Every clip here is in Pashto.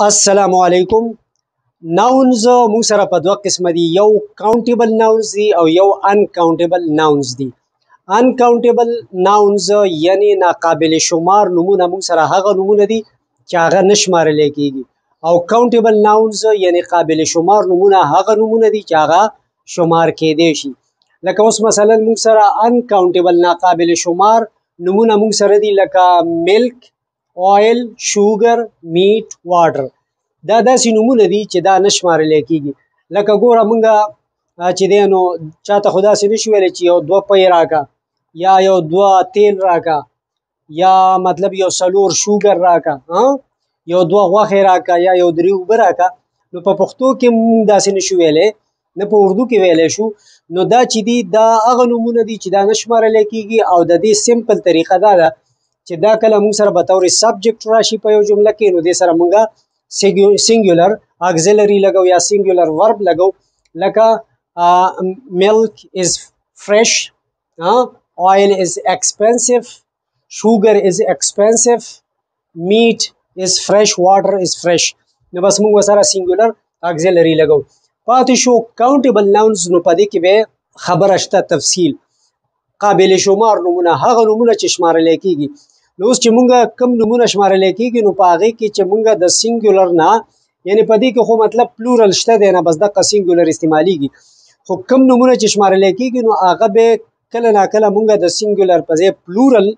السلام علیکم ناونز موږ سره په دوه قسمه دي یو کاونټیبل ناونز دي او یو ان کاونټیبل ناونز دي ان کاونټیبل ناونز یعنی ناقابل شمار نمونه موږ سره هغه نمونه دي چې هغه نشمارل کیږي او کاونټیبل ناونز یعنی قابل شمار نمونه هغه نمونه دي چې هغه شمار کېدی شي لکه اوس مثلا موږ سره ان کاونټیبل ناقابل شمار نمونه موږ سره دي لکه ملک اویل شوګر میټ واټر دا داسې نمونه دي چې دا نشمارل کیږي لکه ګوره مونږه چې دی نو چاته خدا سي نشو ویل چې یو دوه پي راکا یا یو دوه تیل راکا یا مطلب یو سلور شوګر راکا یو دوه غوخه راکا یا یو دریو براکا نو په پښتو کې مونږ داسې نشو ویلې نه په اردو کې ویلی شو نو دا چې دي دا هغه نومونه دي چې دا نه شمارل کېږي او د دې سمپل طریقه دا ده چې دا کله موږ سره به طور سبجیکټ راشي په یو جمله کې نو دې سره موږ سنګولر اکزیلری لګو یا سنګولر ورب لګو لکه ملک از فرش آئل از ایکسپنسیو شوګر از ایکسپنسیو میټ از فرش واټر از فرش نو بس موږ سره سنګولر اګزیلری لګو پاتې شو کاونټیبل ناونز نو پدې کې به خبره شته تفصیل قابل شمار نمونه هغه نمونه چې شمارل کېږي نو اوس چې مونږه کم نمونه شمارل کېږي نو په هغې کې چې مونږه د سنګولر نه یعنی په دې کې خو مطلب پلورل شته دی نه بس دقه سنګولر استعمالیږي خو کم نمونه چې شمارل کېږي نو هغه به کله نا کله مونږ د سنګولر په ځای پلورل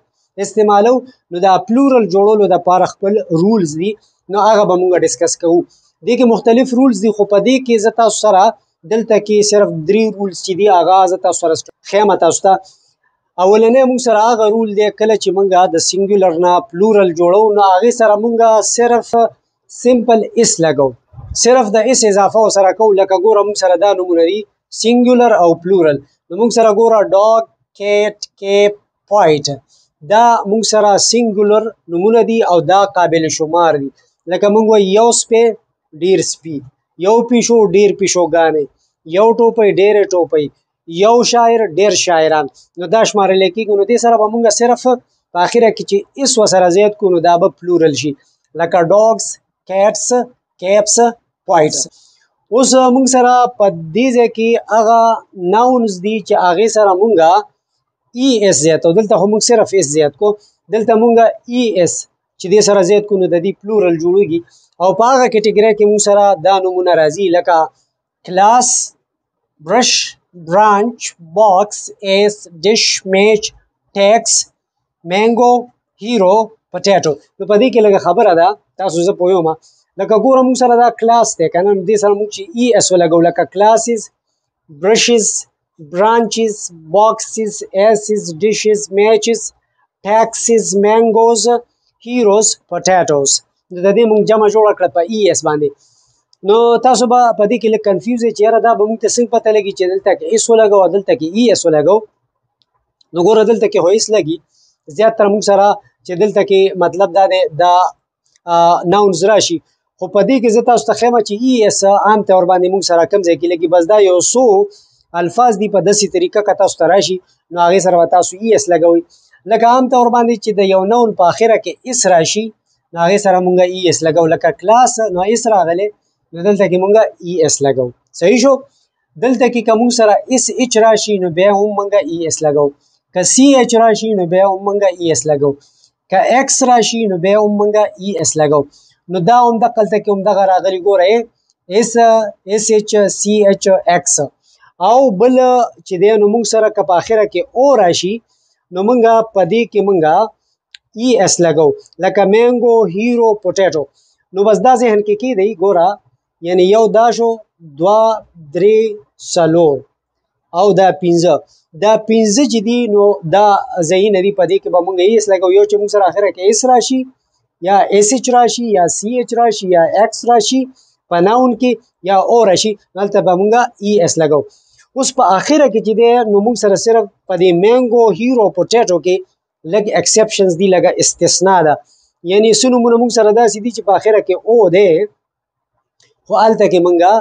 استعمالو نو دا پلورل جوړولو د پاره خپل رولز دي نو هغه به مونږ ډیسکس کوو دې کې مختلف رولز دي خو په دې کې زه تاسو سره دلته کې صرف درې رولز چې دي هغه زه تاسو سره ښیم تاسو ته اولنې مونږ سره هغه رول دی کله چې مونږ د سنګولر نه پلورل جوړو نو هغه سره مونږ صرف سمپل اس لګو صرف د اس اضافه سره کو لکه ګوره موږ سره دا نمونه دي سنګولر او پلورل نو موږ سره ګوره ډاګ کیټ کیپ پوائنټ دا موږ سره سنګولر نمونه دي او دا قابل شمار دي لکه موږ وایو یو سپی ډیر سپی یو پیشو ډیر پیشوګانې یو ټوپۍ ډیرې ټوپۍ یو شاعر ډیر شاعران نو دا شمارل کېږي نو دې سره به مونږ صرف په اخره کې چې اس وسره زیات کو نو دا به پلورل شي لکه ډاګز کیټس کیپس پوائټس اوس مونږ سره په دې ځای کې هغه ناونز دي چې هغه سره مونږه ای e اس زیاتو دلته هم مونږ صرف اس زیات کو دلته مونږه ای e اس چې دې سره زیات کو نو د دې پلورل جوړیږي او په هغه کټګوري کې مونږ سره دا نمونه راځي لکه کلاس برش برانچ باکس ایس ډش میچ ټیکس مینګو هیرو پټیټو نو په دې کې لږه خبره ده تاسو زه پوهیږم لکه ګوره موږ سره دا کلاس دی که نه دې سره موږ چې ای اس ولګو لکه کلاسز برشز برانچز باکسز ایسز ڈشز میچز ٹیکسز مینگوز هیروز پټاټوز د دې مونږ جمع جوړ کړ په ای اس باندې نو تاسو به په دې کې لږ کنفیوز یې چې یاره دا به مونږ ته څنګه پته لګي چې دلته کې ایس ولګو دلته کې ای اس ولګو نو ګوره دلته کې هو ایس لګي زیات تر مونږ سره چې دلته کې مطلب دا دی دا ناونز راشي خو په دې کې زه تاسو ته خیم چې ای اس عام تور باندې موږ سره کم ځای کې لګي بس دا یو سو الفاظ دی په داسې طریقه که تاسو ته راشي نو هغه سره تاسو ای اس لګوي لکه عام تور باندې چې د یو نون په اخره کې اس راشي نو هغه سره موږ ای اس لګو لکه کلاس نو اس راغله نو دلته کې موږ ای اس لګو صحیح شو دلته کې کوم سره اس اچ راشي نو بیا هم مونږه ای اس لګو که سی اچ راشي نو بیا هم مونږه ای اس لګو که ایکس راشي نو بیا هم مونږه ای اس لګو نو دا هم د قلته کې هم دغه راغلي ګوره اس اس اچ سی اچ ایکس او بل چې دی نو مونږ سره که په اخره کې او راشي نو مونږه په دې کې مونږه ای اس لګو لکه مینګو هیرو پوټیټو نو بس دا ذهن کې کې دی ګوره یعنی یو دا شو دوا درې څلور او دا پنځه دا پنځه چې دي نو دا ځایونه دي په دې کې به مونږ ایس لګو یو چې مونږ سره اخره کې ایس راشي یا ایس ایچ راشي یا سی ایچ راشي یا ایکس راشي په ناون کې یا او راشي هلته به مونږ ای ایس لګو اوس په اخره کې چې دی نو مونږ سره صرف په دې مینګو هیرو پوټیټو کې لګ ایکسپشنز دی لګ استثناء ده یعنی سونو مونږ مونږ سره داسې دي چې په اخره کې او ده خو الته کې مونږه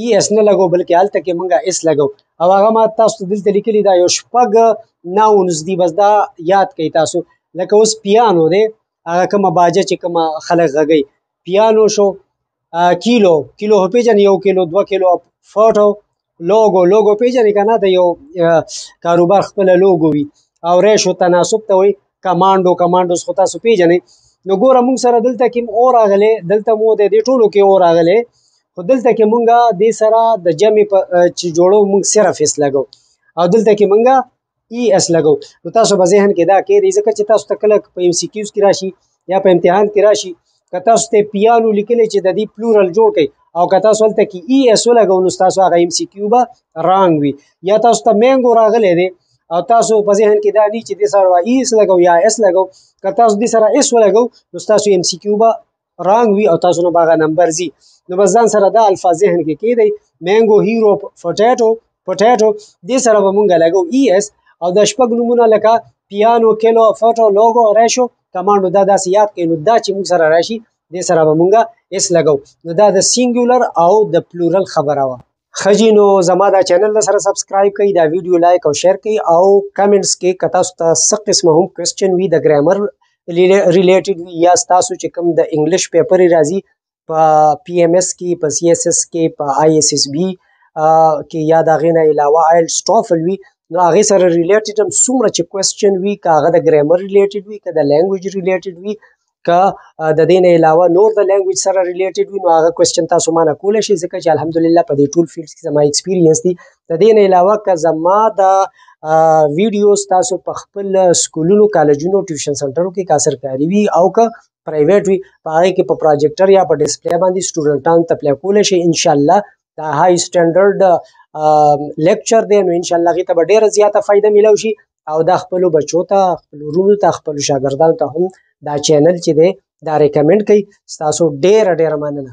ای اس نه لګو بلکې الته کې مونږه اس لګو او هغه ما تاسو دلته لیکلی دا یو شپږ ناونز دی بس دا یاد کړئ تاسو لکه اوس پیانو ده هغه کومه باجه چې کومه خلک غږی پیانو شو کیلو کیلو هو پیژنې یو کیلو دوه کیلو فوټو لوګو لوګو پیژنې که نه د یو کاروبار خپله لوګو وي او ریشو تناسب ته وایي کمانډو کمانډوز خو تاسو پیژنې نو ګوره موږ سره دلته کې او راغلی دلته مو د دې ټولو کې او راغلی خو دلته کې مونږه د سره د جمع چې جوړو مونږ صرف اس لګو او دلته کې مونږه ای اس لګو نو تاسو به ذهن کې دا کې دی ځکه چې تاسو ته کله په ایم سی کیوز کې راشي یا په امتحان کې راشي که تاسو ته پیانو لیکل چې د دې پلورل جوړ کړي او که تاسو ولته کې ای اس لګو نو تاسو هغه ایم سی کیو به رانګ وي یا تاسو ته مینګو راغلی دی او تاسو په ذهن کې دا نه چې د سره ای اس لګو یا اس لګو که تاسو د سره اس ولګو نو تاسو ایم سی کیو به رانګ وي او تاسو نه باغه نمبر زی نو بس ځان سره دا الفاظ ذهن کې کېدی مینګو هیرو پټیټو پټیټو دې سره به مونږ لګو ای اس او د شپږ نمونه لکه پیانو کلو فوټو لوګو ریشو کمانډو دا داسې یاد کړئ نو دا چې مونږ سره راشي دې سره به مونږ اس لګو نو دا د سینګولر او د پلورل خبره وه خجی نو زما دا چینل سره سبسکرایب کړئ دا ویډیو لایک او شیر کړئ او کمنټس کې کتا ستا څه قسم هم کوېسچن وي د ګرامر ریلیټډ وي یا تاسو چې کوم د انګلیش پیپر راځي په پی ایم ایس کې په سی ایس ایس کې په آی ایس ایس بی کې یا دا غینه علاوه آیل سټافل وي نو هغه سره ریلیټډ هم څومره چې کوېسچن وي کاغه د ګرامر ریلیټډ وي کدا لانګویج ریلیټډ وي که د دې نه علاوه نور د لینګویج سره ریلیټډ وي نو هغه کوېسچن تاسو ما نه کولی شئ ځکه چې الحمدلله په دې ټول فیلډس کې زما ایکسپیرینس دي د دې نه علاوه که زما د ویډیوز تاسو په خپل سکولونو کالجونو ټیوشن سنټرو کې کا سرکاري وي او که پرایویټ وي په هغې کې په پروجیکټر یا په ډسپلی باندې سټوډنټان ته پلی کولی شي انشاءالله دا های سټنډرډ لیکچر دی نو انشاءالله هغې ته به ډېره زیاته فایده میلاو شي او دا خپل بچو ته خپل ورونو ته خپل شاګردانو ته هم دا چینل چې دی دا ریکمند کړئ تاسو ډیر ډیر مننه